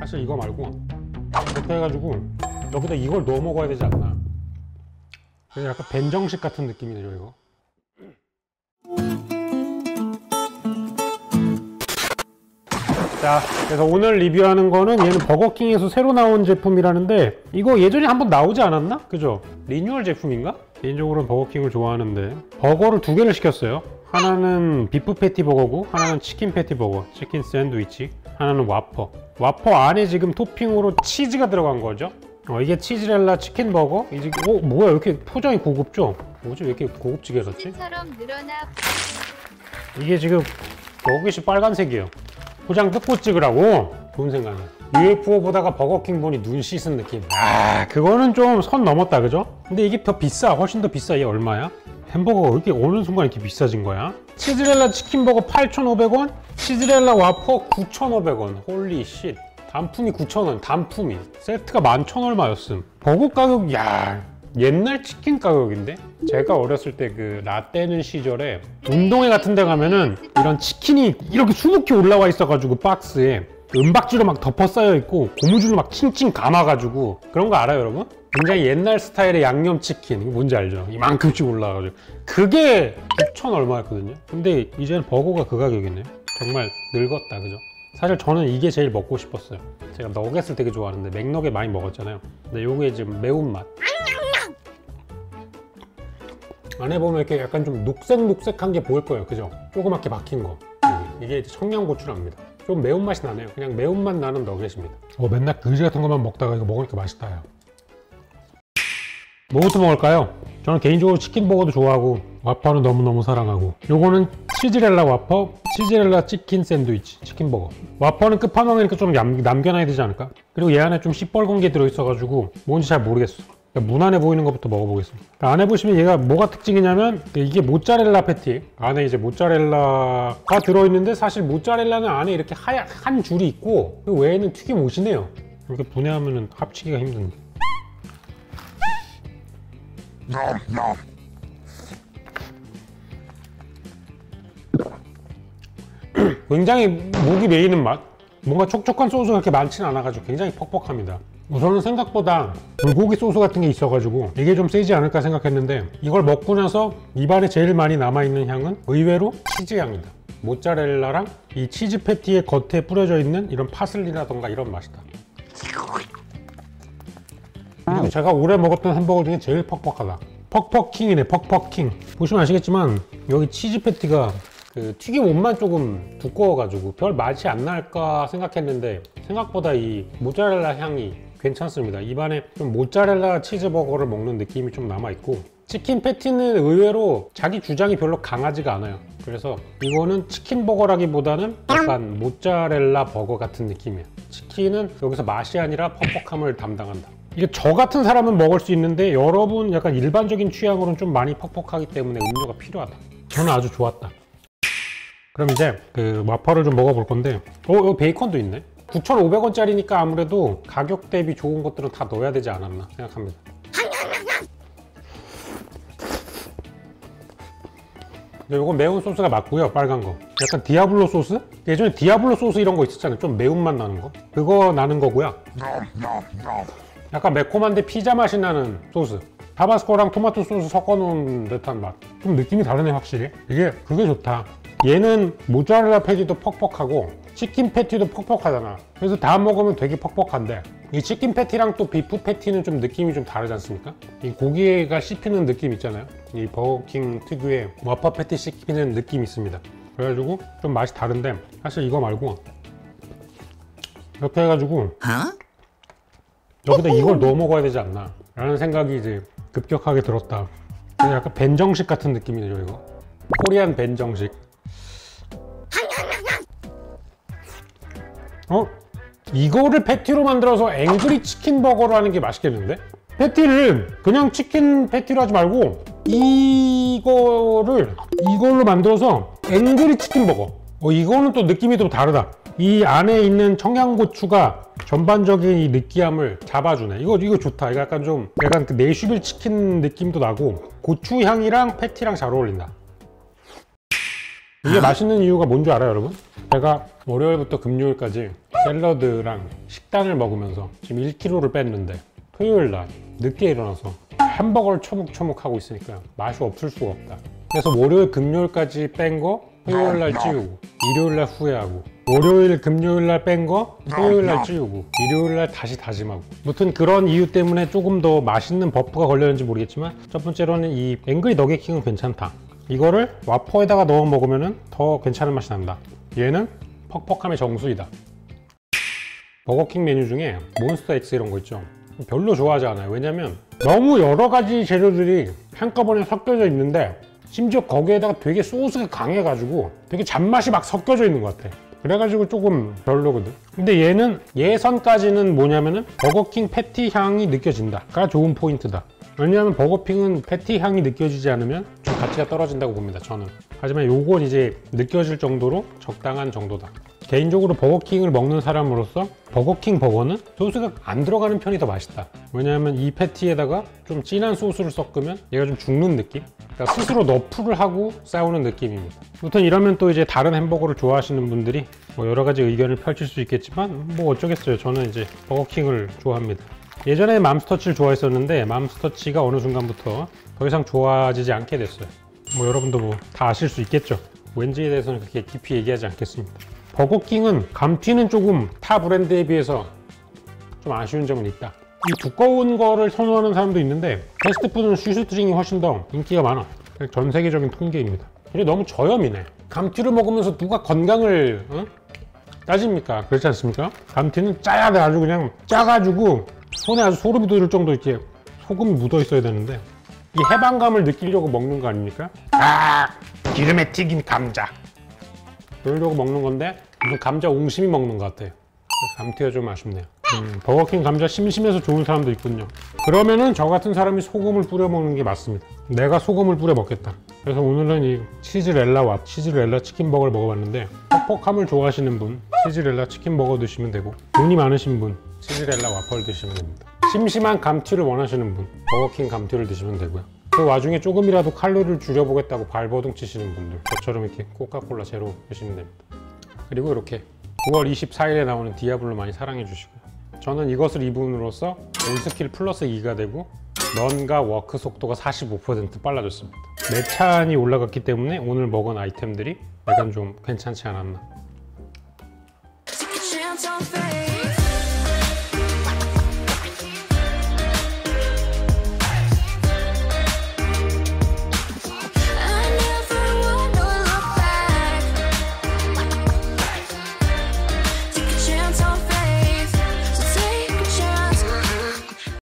사실 이거 말고 이렇게 해가지고 여기다 이걸 넣어 먹어야 되지 않나 그냥 약간 벤정식 같은 느낌이죠 이거 자 그래서 오늘 리뷰하는 거는 얘는 버거킹에서 새로 나온 제품이라는데 이거 예전에 한번 나오지 않았나? 그죠? 리뉴얼 제품인가? 개인적으로는 버거킹을 좋아하는데 버거를 두 개를 시켰어요 하나는 비프 패티 버거고 하나는 치킨 패티 버거 치킨 샌드위치 하나는 와퍼. 와퍼 안에 지금 토핑으로 치즈가 들어간 거죠? 어, 이게 치즈렐라 치킨 버거? 이제 어 뭐야 이렇게 포장이 고급져? 뭐지 왜 이렇게 고급지게 늘어나 이게 지금 여기시 빨간색이에요. 포장 뜯고 찍으라고? 좋은 생각이야? UFO 보다가 버거킹 보니 눈 씻은 느낌. 아 그거는 좀 선 넘었다 그죠? 근데 이게 더 비싸 훨씬 더 비싸 얘 얼마야? 햄버거가 왜 이렇게 어느 순간 이렇게 비싸진 거야? 치즈렐라 치킨버거 8,500원 치즈렐라 와퍼 9,500원 holy shit 단품이 9,000원 단품이 세트가 11,000 얼마였음 버거 가격 야 옛날 치킨 가격인데? 제가 어렸을 때 그 라떼는 시절에 운동회 같은 데 가면은 이런 치킨이 이렇게 수북히 올라와 있어가지고 박스에 은박지로 막 덮어 쌓여 있고 고무줄로 막 칭칭 감아가지고 그런 거 알아요 여러분? 굉장히 옛날 스타일의 양념치킨. 뭔지 알죠? 이만큼씩 올라와가지고. 그게 6천 얼마였거든요? 근데 이제는 버거가 그 가격이네요 정말 늙었다 그죠? 사실 저는 이게 제일 먹고 싶었어요. 제가 너겟을 되게 좋아하는데 맥너겟 많이 먹었잖아요. 근데 요게 지금 매운맛. 안에 보면 이렇게 약간 좀 녹색녹색한 게 보일 거예요. 그죠? 조그맣게 박힌 거. 음, 이게 이제 청양고추랍니다. 좀 매운맛이 나네요. 그냥 매운맛 나는 너겟입니다. 어 맨날 그지 같은 것만 먹다가 이거 먹으니까 맛있다 야. 뭐부터 먹을까요? 저는 개인적으로 치킨버거도 좋아하고 와퍼는 너무너무 사랑하고 요거는 치즈렐라 와퍼 치즈렐라 치킨 샌드위치 치킨버거. 와퍼는 끝판왕이니까 좀 남, 남겨놔야 되지 않을까? 그리고 얘 안에 좀 시뻘건 게 들어있어가지고 뭔지 잘 모르겠어. 그러니까 무난해 보이는 것부터 먹어보겠습니다. 그러니까 안에 보시면 얘가 뭐가 특징이냐면 이게 모짜렐라 패티 안에 이제 모짜렐라가 들어있는데 사실 모짜렐라는 안에 이렇게 하얀 한 줄이 있고 그 외에는 튀김 옷이네요. 이렇게 분해하면 합치기가 힘든데 굉장히 목이 메이는 맛. 뭔가 촉촉한 소스가 그렇게 많지는 않아가지고 굉장히 퍽퍽합니다. 우선은 생각보다 불고기 소스 같은 게 있어가지고 이게 좀 세지 않을까 생각했는데 이걸 먹고 나서 입안에 제일 많이 남아있는 향은 의외로 치즈 향이다. 모짜렐라랑 이 치즈 패티의 겉에 뿌려져 있는 이런 파슬리라던가 이런 맛이다 그리고 제가 올해 먹었던 햄버거 중에 제일 퍽퍽하다. 퍽퍽킹이네 퍽퍽킹. 보시면 아시겠지만 여기 치즈 패티가 그 튀김 옷만 조금 두꺼워가지고 별 맛이 안 날까 생각했는데 생각보다 이 모짜렐라 향이 괜찮습니다. 입안에 좀 모짜렐라 치즈버거를 먹는 느낌이 좀 남아있고 치킨 패티는 의외로 자기 주장이 별로 강하지가 않아요. 그래서 이거는 치킨 버거라기보다는 약간 모짜렐라 버거 같은 느낌이에요. 치킨은 여기서 맛이 아니라 퍽퍽함을 담당한다 이게 저 같은 사람은 먹을 수 있는데 여러분 약간 일반적인 취향으로는 좀 많이 퍽퍽하기 때문에 음료가 필요하다. 저는 아주 좋았다. 그럼 이제 그 와퍼를 좀 먹어볼 건데 어 여기 베이컨도 있네. 9,500원짜리니까 아무래도 가격 대비 좋은 것들은 다 넣어야 되지 않았나 생각합니다. 근데 이건 매운 소스가 맞고요 빨간 거. 약간 디아블로 소스? 예전에 디아블로 소스 이런 거 있었잖아요. 좀 매운맛 나는 거. 그거 나는 거고요 약간 매콤한데 피자 맛이 나는 소스. 타바스코랑 토마토 소스 섞어놓은 듯한 맛. 좀 느낌이 다르네 확실히. 이게 그게 좋다. 얘는 모짜렐라 패티도 퍽퍽하고 치킨 패티도 퍽퍽하잖아. 그래서 다 먹으면 되게 퍽퍽한데 이 치킨 패티랑 또 비프 패티는 좀 느낌이 좀 다르지 않습니까? 이 고기가 씹히는 느낌 있잖아요. 이 버거킹 특유의 와퍼 패티 씹히는 느낌이 있습니다. 그래가지고 좀 맛이 다른데 사실 이거 말고 이렇게 해가지고 여기다 이걸 넣어 먹어야 되지 않나? 라는 생각이 이제 급격하게 들었다. 약간 벤정식 같은 느낌이죠 이거. 코리안 벤정식. 어? 이거를 패티로 만들어서 앵그리 치킨 버거로 하는 게 맛있겠는데? 패티를 그냥 치킨 패티로 하지 말고 이거를 이걸로 만들어서 앵그리 치킨 버거. 어, 이거는 또 느낌이 좀 다르다 이 안에 있는 청양고추가 전반적인 이 느끼함을 잡아주네. 이거 이거 좋다. 이거 약간 좀 약간 그 내슈빌 치킨 느낌도 나고 고추 향이랑 패티랑 잘 어울린다. 이게 맛있는 이유가 뭔지 알아요 여러분? 제가 월요일부터 금요일까지 샐러드랑 식단을 먹으면서 지금 1kg를 뺐는데 토요일 날 늦게 일어나서 햄버거를 초목초목 하고 있으니까 맛이 없을 수가 없다. 그래서 월요일 금요일까지 뺀 거 토요일 날 찌우고 일요일 날 후회하고 월요일 금요일 날 뺀 거? 토요일 날 찌우고 일요일 날 다시 다짐하고. 무튼 그런 이유 때문에 조금 더 맛있는 buff가 걸렸는지 모르겠지만 첫 번째로는 이 앵그리 너겟킹은 괜찮다. 이거를 와퍼에다가 넣어 먹으면 더 괜찮은 맛이 난다. 얘는 퍽퍽함의 정수이다. 버거킹 메뉴 중에 몬스터 X 이런 거 있죠. 별로 좋아하지 않아요. 왜냐면 너무 여러 가지 재료들이 한꺼번에 섞여져 있는데 심지어 거기에다가 되게 소스가 강해가지고 되게 잔맛이 막 섞여져 있는 것 같아 그래가지고 조금 별로거든. 근데 얘는 예선까지는 뭐냐면은 버거킹 패티 향이 느껴진다가 좋은 포인트다. 왜냐하면 버거킹은 패티 향이 느껴지지 않으면 좀 가치가 떨어진다고 봅니다 저는. 하지만 요건 이제 느껴질 정도로 적당한 정도다 개인적으로 버거킹을 먹는 사람으로서 버거킹 버거는 소스가 안 들어가는 편이 더 맛있다. 왜냐하면 이 패티에다가 좀 진한 소스를 섞으면 얘가 좀 죽는 느낌? 그러니까 스스로 너프를 하고 싸우는 느낌입니다. 아무튼 이러면 또 이제 다른 햄버거를 좋아하시는 분들이 뭐 여러 가지 의견을 펼칠 수 있겠지만 뭐 어쩌겠어요. 저는 이제 버거킹을 좋아합니다. 예전에 맘스터치를 좋아했었는데 맘스터치가 어느 순간부터 더 이상 좋아지지 않게 됐어요. 뭐 여러분도 뭐 다 아실 수 있겠죠? 왠지에 대해서는 그렇게 깊이 얘기하지 않겠습니다 버거킹은 감튀는 조금 타 브랜드에 비해서 좀 아쉬운 점은 있다. 이 두꺼운 거를 선호하는 사람도 있는데 패스트푸드는 shoestring이 훨씬 더 인기가 많아. 전 세계적인 통계입니다. 근데 너무 저염이네. 감튀를 먹으면서 누가 건강을 어? 따집니까? 그렇지 않습니까? 감튀는 짜야 돼. 아주 그냥 짜가지고 손에 아주 소름이 돋을 정도 이렇게 소금이 묻어 있어야 되는데 이 해방감을 느끼려고 먹는 거 아닙니까? 아 기름에 튀긴 감자. 그러려고 먹는 건데 무슨 감자 옹심이 먹는 것 같아요. 감튀가 좀 아쉽네요. 음, 버거킹 감자 심심해서 좋은 사람도 있군요. 그러면은 저 같은 사람이 소금을 뿌려 먹는 게 맞습니다. 내가 소금을 뿌려 먹겠다. 그래서 오늘은 이 치즈렐라 와 치즈렐라 치킨버거를 먹어봤는데 퍽퍽함을 좋아하시는 분 치즈렐라 치킨버거 드시면 되고 돈이 많으신 분 치즈렐라 와퍼를 드시면 됩니다. 심심한 감튀를 원하시는 분 버거킹 감튀를 드시면 되고요. 그 와중에 조금이라도 칼로리를 줄여보겠다고 발버둥 치시는 분들 저처럼 이렇게 코카콜라 제로 드시면 됩니다 그리고 이렇게 9월 24일에 나오는 디아블로 많이 사랑해 주시고요 저는 이것을 입음으로써 all skill 플러스 2가 되고 run과 walk 속도가 45% 빨라졌습니다. 매찬이 올라갔기 때문에 오늘 먹은 아이템들이 약간 좀 괜찮지 않았나